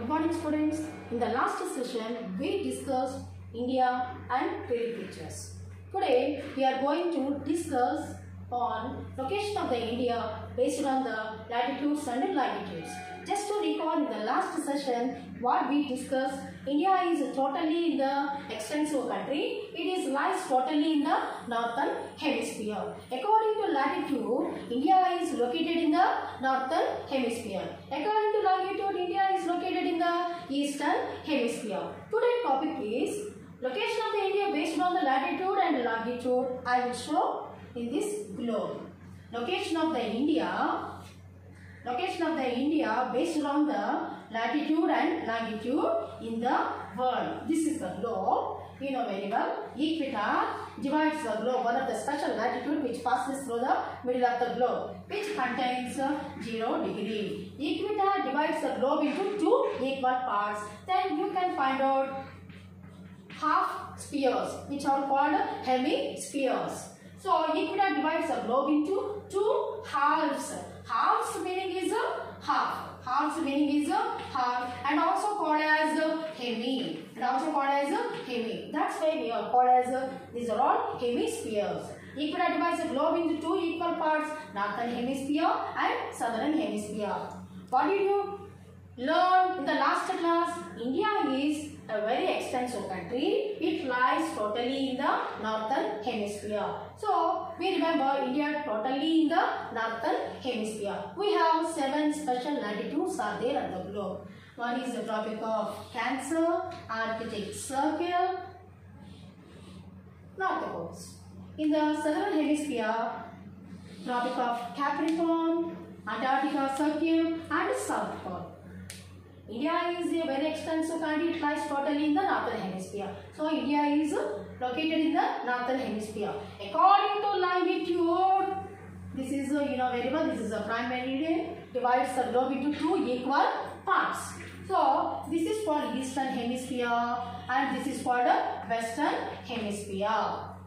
Good morning students. In the last session, we discussed India and trade pictures. Today, we are going to discuss on location of the India based on the latitudes and longitudes. Just to recall in the last session, what we discussed, India is totally in the extensive country. It is lies totally in the northern hemisphere. According to latitude, India is located in the northern hemisphere. According to longitude, India is located in the eastern hemisphere. Today's topic is location of the India based on the latitude and longitude. I will show in this globe. Location of the India location of the India based on the latitude and longitude in the world. This is the globe. You know very well. Equator divides the globe, one of the special latitude which passes through the middle of the globe, which contains uh, 0 degree. Equator divides the globe into two equal parts. Then you can find out half spheres which are called hemispheres. So equator divides the globe into two halves. Halves meaning is a half. Halves meaning is a half and also called as a hemi. And also called as a hemi. That's why we are called as a, these are all hemispheres. Equator divides the globe into two equal parts, northern hemisphere and southern hemisphere. What did you learn in the last class? India is a very extensive country. It lies totally in the northern hemisphere. So, we remember India totally in the northern hemisphere. We have seven special latitudes are there on the globe. One is the Tropic of Cancer, Arctic Circle, North Poles. In the southern hemisphere, Tropic of Capricorn, Antarctica Circle and South Pole. India is a very extensive country. It lies totally in the northern hemisphere. So India is located in the northern hemisphere. According to longitude, this is you know very well. This is a prime meridian. Divides the globe into two equal parts. So this is called eastern hemisphere and this is called western hemisphere.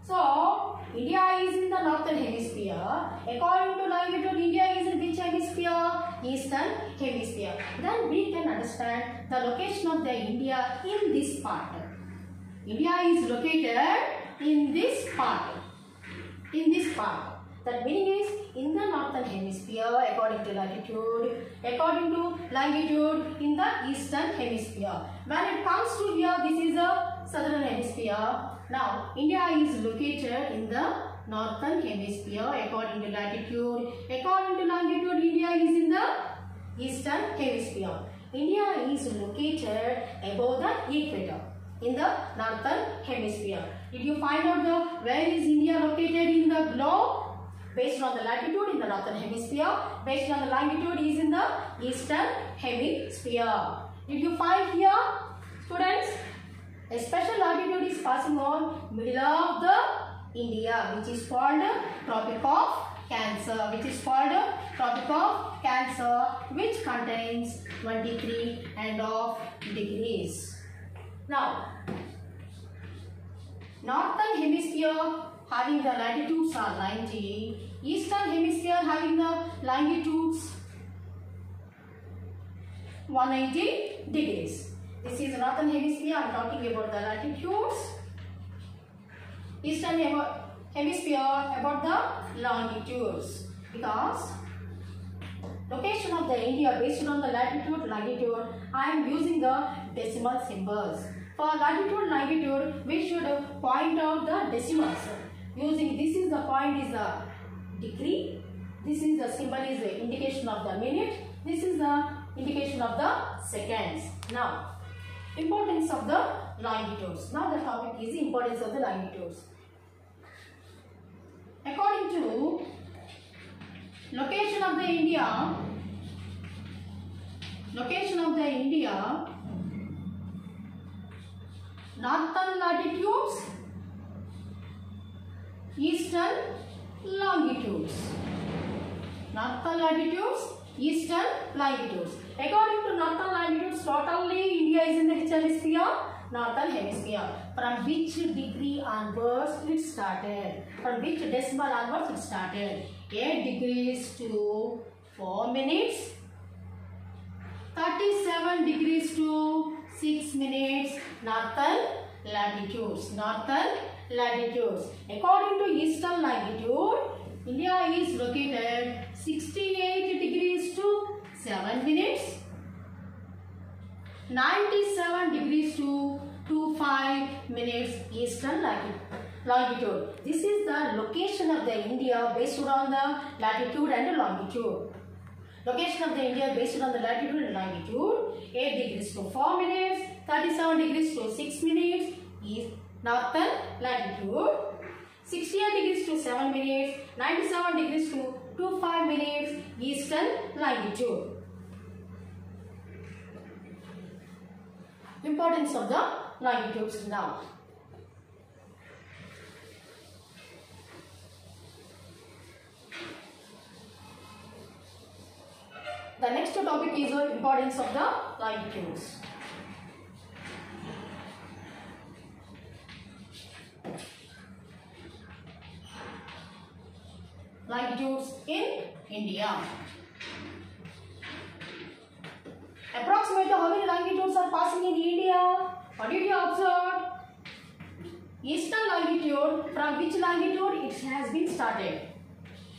So India is in the northern hemisphere. According to longitude, India is in which hemisphere? Eastern hemisphere. Then we can understand the location of the India in this part. India is located in this part. In this part. That meaning is in the northern hemisphere according to latitude, according to longitude in the eastern hemisphere. When it comes to here, this is the southern hemisphere. Now, India is located in the northern hemisphere according to latitude. According to longitude, India is in the eastern hemisphere. India is located above the equator in the northern hemisphere. Did you find out the where is India located in the globe? Based on the latitude in the northern hemisphere, based on the longitude is in the eastern hemisphere. Did you find here, students? A special latitude is passing on middle of the India, which is called Tropic of Cancer, which is called Tropic of Cancer, which contains 23 and of degrees. Now, northern hemisphere having the latitudes are 90, eastern hemisphere having the longitudes 180 degrees. This is northern hemisphere. I am talking about the latitudes. Eastern hemisphere about the longitudes. Because location of the India based on the latitude, longitude, I am using the decimal symbols. For latitude, longitude, we should point out the decimals. Using this is the point is the degree. This is the symbol is the indication of the minute. This is the indication of the seconds. Now, importance of the longitudes. Now the topic is the importance of the longitudes. According to location of the India, location of the India, northern latitudes, eastern longitudes. Northern latitudes, eastern longitudes. According to northern latitudes, totally India is in the which hemisphere? Northern hemisphere. From which degree onwards it started? From which decimal onwards it started? 8 degrees to 4 minutes 37 degrees to 6 minutes northern latitudes. Northern latitudes. According to eastern latitude, India is located 68 degrees to 7 minutes 97 degrees to 25 minutes eastern longitude. This is the location of the India based on the latitude and longitude. Location of the India based on the latitude and longitude 8 degrees to 4 minutes, 37 degrees to 6 minutes is northern latitude, 68 degrees to 7 minutes, 97 degrees to 25 minutes eastern longitude. Importance of the longitudes now. The next topic is the importance of the longitudes. Longitudes in India. Approximately how many longitudes are passing in India? What did you observe? Eastern longitude, from which longitude it has been started?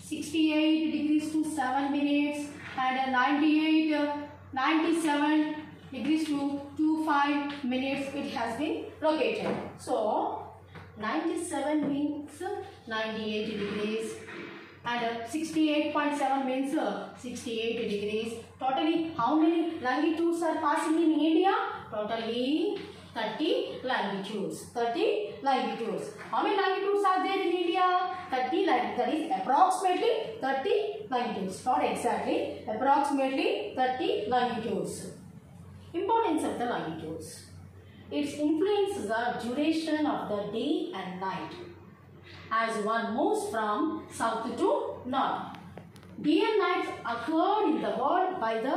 68 degrees to 7 minutes and 98, uh, 97 degrees to 25 minutes it has been located. So, 97 means 98 degrees and uh, 68.7 means uh, 68 degrees. Totally how many longitudes are passing in India? Totally 30 longitudes. 30 longitudes. How many longitudes are there in India? 30 longitudes. That is approximately 30 longitudes. Not exactly. Approximately 30 longitudes. Importance of the longitudes. Its influence the duration of the day and night as one moves from south to north. Day and nights occurred in the world by the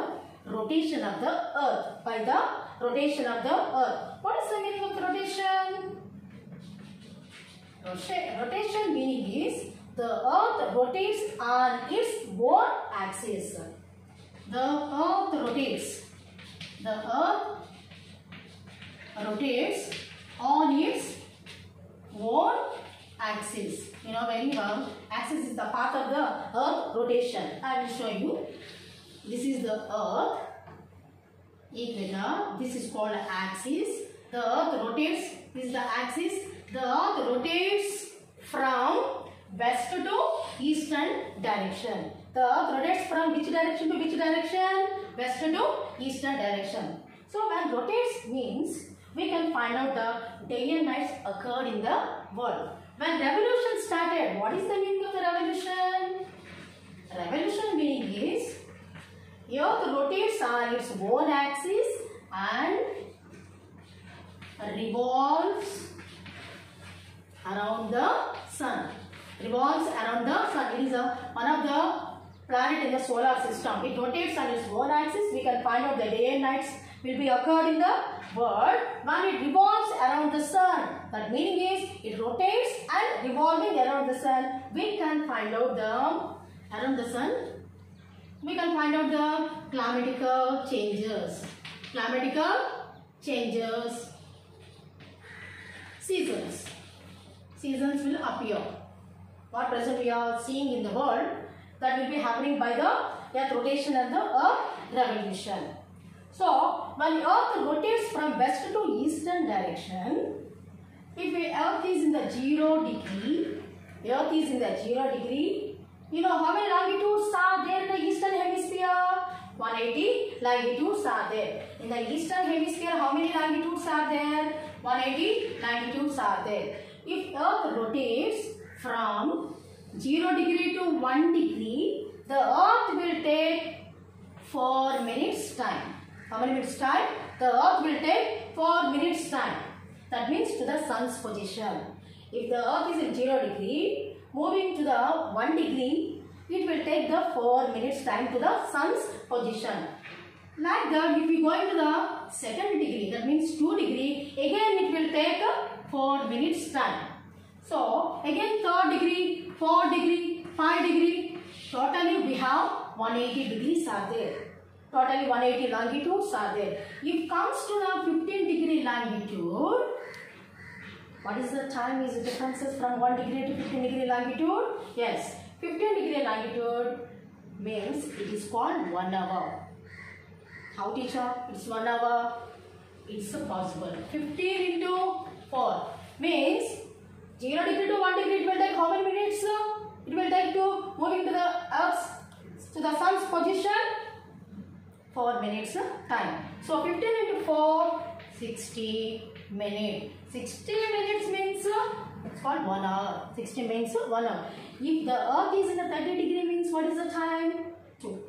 rotation of the earth. By the rotation of the earth. What is the meaning of rotation? Rotation meaning is the earth rotates on its own axis. The earth rotates. The earth rotates on its own axis. You know very well, axis is the path of the earth rotation. I will show you. This is the earth equator. This is called axis. The earth rotates. This is the axis. The earth rotates from west to eastern direction. The earth rotates from which direction to which direction? West to eastern direction. So when rotates means we can find out the day and nights occurred in the world. When revolution started, what is the meaning of the revolution? Revolution meaning is Earth rotates on its own axis and revolves around the sun. Revolves around the sun. It is a, one of the planet in the solar system. It rotates on its own axis. We can find out the day and nights will be occurred in the world when it revolves around the sun. That meaning is it rotates and revolving around the sun. We can find out the around the sun we can find out the climatical changes. Climatical changes. Seasons. Seasons will appear. What present we are seeing in the world that will be happening by the earth rotation and the uh, earth revolution. So, when earth rotates from west to eastern direction, if earth is in the zero degree, earth is in the zero degree, you know how many longitudes are there in the eastern hemisphere? 180 longitudes are there. In the eastern hemisphere, how many longitudes are there? 180 longitudes are there. If earth rotates from 0 degree to 1 degree, the earth will take 4 minutes time. How many minutes time? The earth will take 4 minutes time. That means to the sun's position. If the earth is in 0 degree, moving to the 1 degree, it will take the 4 minutes time to the sun's position. Like that, if we go into the second degree, that means 2 degree, again it will take 4 minutes time. So, again third degree, 4 degree, 5 degree, totally we have 180 degrees are there. Totally 180 longitudes are there. If comes to the 15 degree longitude, what is the time is the differences from 1 degree to 15 degree longitude? Yes, 15 degree longitude means it is called 1 hour. How teacher? It's 1 hour. It's possible. 15 into 4 means 0 degree to 1 degree it will take how many minutes? It will take to moving to the earth to the sun's position 4 minutes uh, time. So 15 into 4 60 minutes. 60 minutes means uh, it's called 1 hour. 60 means uh, 1 hour. If the earth is in the 30 degree means what is the time? 2.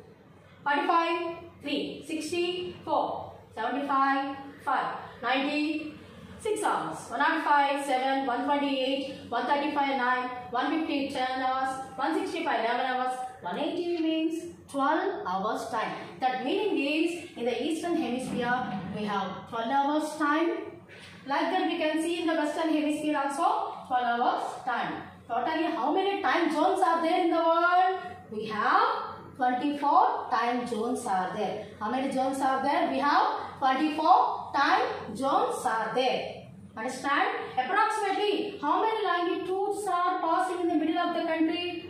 45 3 60 4 75 5 90 6 hours 105 7 128 135 9 150 10 hours 165 11 hours 180 means 12 hours time that meaning is in the eastern hemisphere we have 12 hours time like that we can see in the western hemisphere also 12 hours time totally how many time zones are there in the world we have 24 time zones are there. How many zones are there? We have 24 time zones are there. Understand? Approximately how many longitudes are passing in the middle of the country?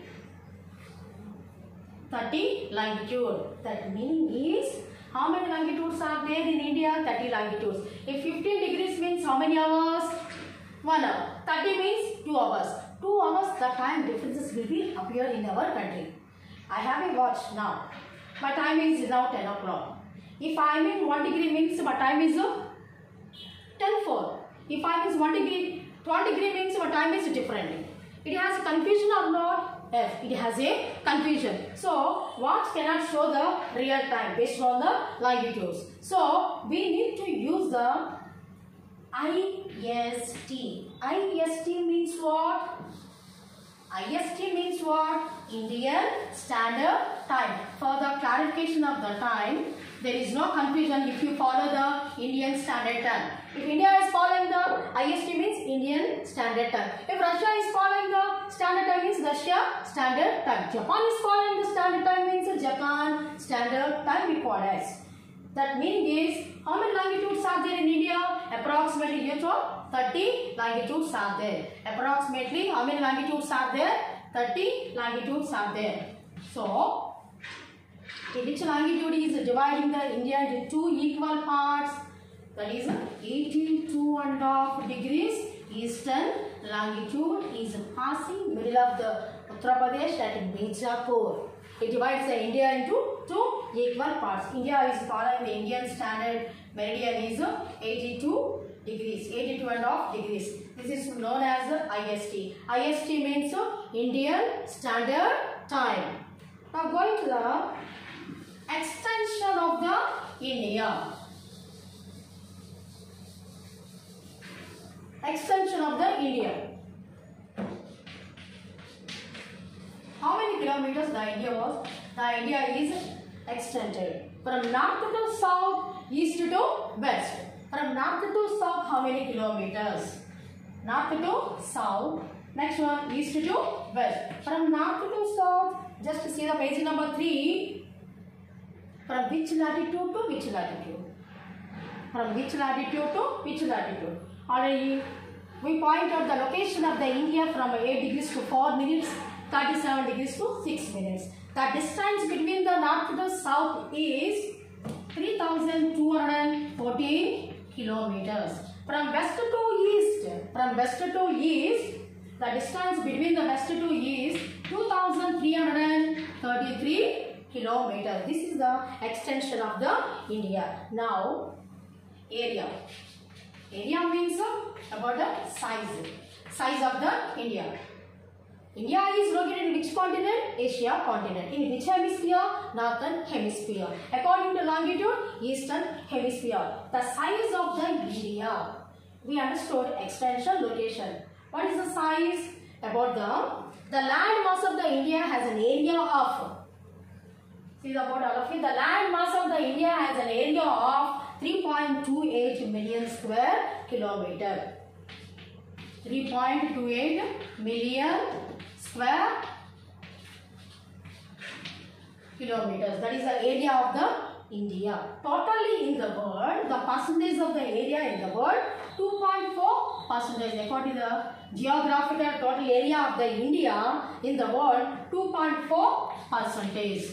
30 longitude. That meaning is how many longitudes are there in India? 30 longitudes. If 15 degrees means how many hours? 1 hour. 30 means 2 hours. 2 hours the time differences will be appear in our country. I have a watch now. My time is now 10 o'clock. If I in 1 degree means my time is 10 4. If I is 1 degree, 12 degree means my time is different. It has confusion or not? Yes, it has a confusion. So, watch cannot show the real time based on the longitudes. So, we need to use the IST. IST means what? IST means what? Indian Standard Time. For the clarification of the time, there is no confusion if you follow the Indian Standard Time. If India is following the IST means Indian Standard Time. If Russia is following the Standard Time means Russia Standard Time. Japan is following the Standard Time means Japan Standard Time required. That means is how many longitudes are there in India? Approximately you know 30 longitudes are there. Approximately how many longitudes are there? 30 longitudes are there. So, which longitude is dividing the India into two equal parts? That is 82 and half degrees eastern longitude is passing middle of the Uttar Pradesh at Mirzapur. It divides the India into two equal parts. India is following the Indian standard meridian is 82 degrees, 82 and half degrees. This is known as IST. IST means Indian Standard Time. Now going to the extension of the India. Extension of the India. How many kilometers the India was? The India is extended from north to south, east to west. From north to south, how many kilometers? North to south. Next one, east to west. From north to south, just see the page number 3. From which latitude to which latitude? From which latitude to which latitude? Already we point out the location of the India from 8 degrees to 4 minutes, 37 degrees to 6 minutes. The distance between the north to the south is 3214 kilometers. From west to east, from west to east, the distance between the west to east 2333 kilometers. This is the extension of the India. Now, area. Area means uh, about the size, size of the India. India is located in which continent? Asia continent. In which hemisphere? Northern hemisphere. According to longitude, eastern hemisphere. The size of the India. We understood extension, location. What is the size? About the, the land mass of the India has an area of, see the board all of you, the land mass of the India has an area of 3.28 million square kilometer. 3.28 million square kilometers. That is the area of the India. Totally in the world, the percentage of the area in the world 2.4 percentage. According to the geographical total area of the India in the world 2.4 percentage.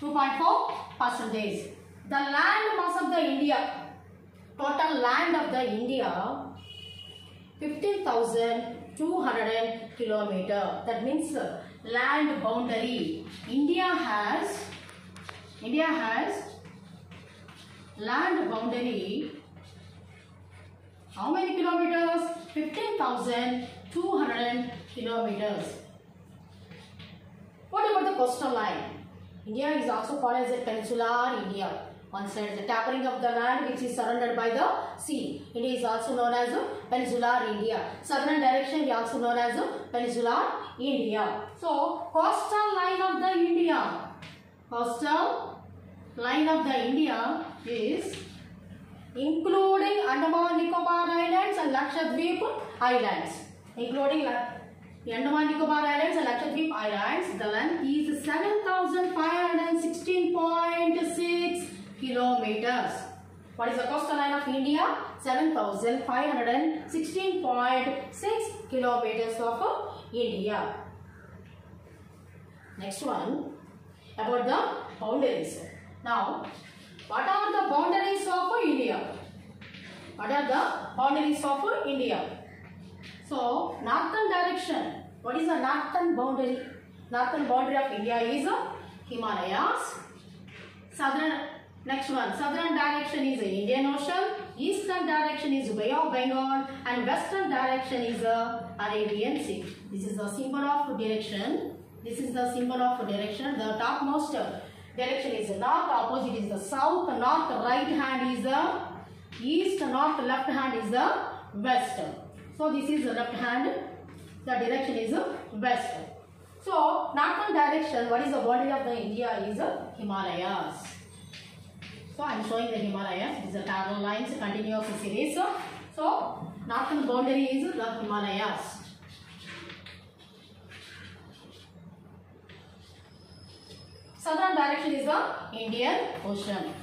2.4 percentage. The land mass of the India, total land of the India 15,200 kilometer. That means uh, land boundary. India has India has land boundary. How many kilometers? 15,200 kilometers. What about the coastal line? India is also called as a peninsular India. One side the tapering of the land which is surrounded by the sea. India is also known as a peninsular India. Southern direction is also known as peninsular India. So coastal line of the India. Coastal line of the India is including Andaman Nicobar Islands and Lakshadweep Islands. Including the Andaman Nicobar Islands and Lakshadweep Islands, the length is 7,516.6 kilometers. What is the coastal line of India? 7,516.6 kilometers of uh, India. Next one about the boundaries. Now, what are the boundaries of India? What are the boundaries of India? So, northern direction. What is the northern boundary? Northern boundary of India is uh, Himalayas. Southern, next one, southern direction is the Indian Ocean. Eastern direction is Bay of Bengal. And western direction is Arabian Sea. This is the symbol of direction. This is the symbol of direction. The topmost direction is north, opposite is the south, north, right hand is the east, north, left hand is the west. So this is the left hand, the direction is west. So northern direction, what is the boundary of the India is Himalayas. So I am showing the Himalayas. These are parallel line, lines, continuous series. So northern boundary is the Himalayas. Southern direction is the Indian Ocean.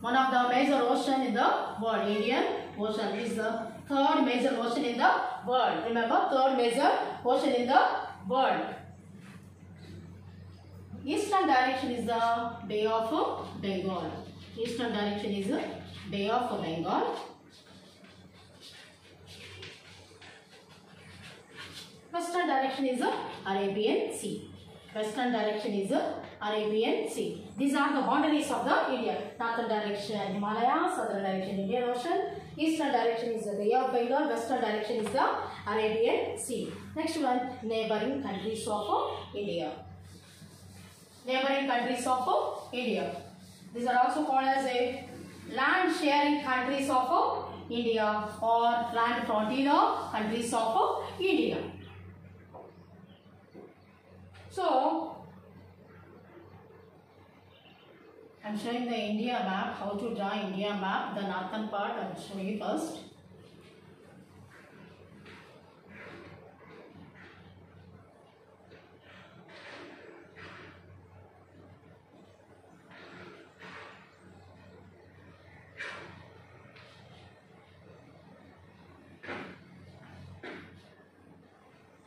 One of the major ocean in the world, Indian Ocean is the third major ocean in the world. Remember, third major ocean in the world. Eastern direction is the Bay of Bengal. Eastern direction is Bay of Bengal. Western direction is Arabian Sea. Western direction is Arabian Sea. These are the boundaries of the India. Northern direction Himalaya, southern direction Indian Ocean, eastern direction is the Bay of Bengal, western direction is the Arabian Sea. Next one, neighboring countries of India. Neighboring countries of India. These are also called as a land sharing countries of uh, India or land frontier countries of uh, India. So, I'm showing the India map, how to draw India map, the northern part I'll show you first.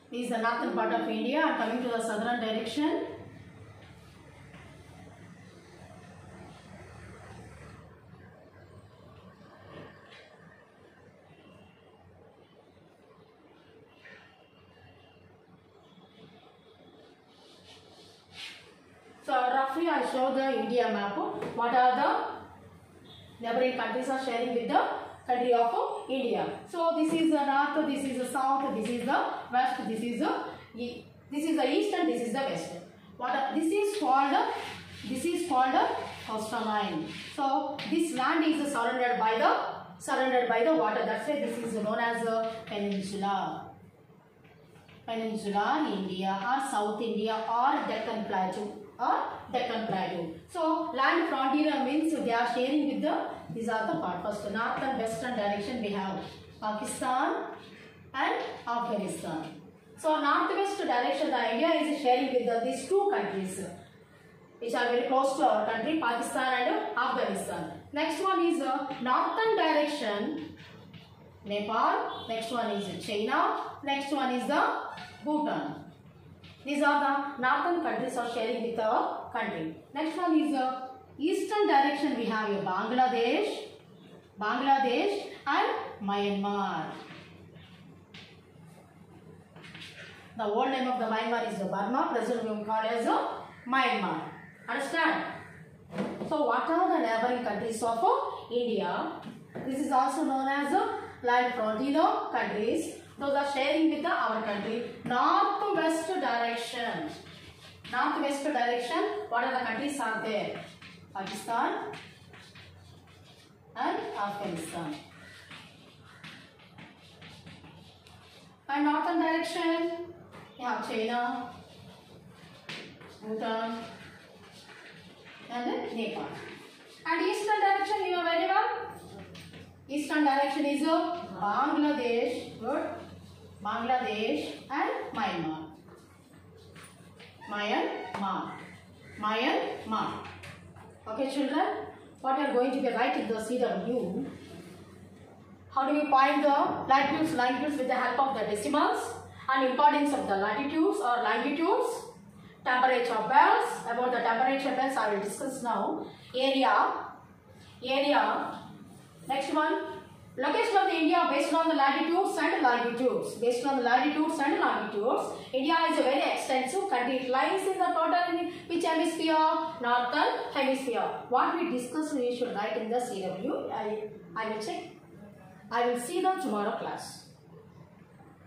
This is the northern part of India and coming to the southern direction. So roughly I show the India map. What are the neighboring countries are sharing with the country of India. So this is the north, this is the south, this is the west, this is the this is the east and this is the west. What this is called this is called a coastal line. So this land is surrounded by the surrounded by the water. That's why this is known as a peninsula. Peninsula in India or South India or Deccan Plateau or Deccan Plateau. So land frontier means they are sharing with the these are the part. First north and western direction we have Pakistan and Afghanistan. So northwest direction the India is sharing with these two countries. which are very close to our country, Pakistan and Afghanistan. Next one is uh, northern direction, Nepal. Next one is China. Next one is the Bhutan. These are the northern countries are sharing with our country. Next one is the eastern direction. We have Bangladesh, Bangladesh and Myanmar. The old name of the Myanmar is the Burma, present we call it as uh, Myanmar. Understand? So what are the neighboring countries of uh, India? This is also known as uh, land frontier countries. Those are sharing with the, our country. Northwest direction. Northwest direction. What are the countries are there? Pakistan and Afghanistan. And northern direction, have China, Bhutan, and then Nepal. And eastern direction, you know very well. Eastern direction is uh, Bangladesh, good. Bangladesh and Myanmar. Myanmar. Myanmar. Okay, children. What you are going to be writing the CW. How do we find the latitudes, longitudes with the help of the decimals and importance of the latitudes or longitudes, temperature belts. About the temperature belts, I will discuss now. Area, area. Next one, location of the India based on the latitudes and longitudes. Based on the latitudes and longitudes, India is a very extensive country. It lies in the total in which hemisphere? Northern hemisphere. What we discussed, we should write in the CW. I, I will check. I will see the tomorrow class.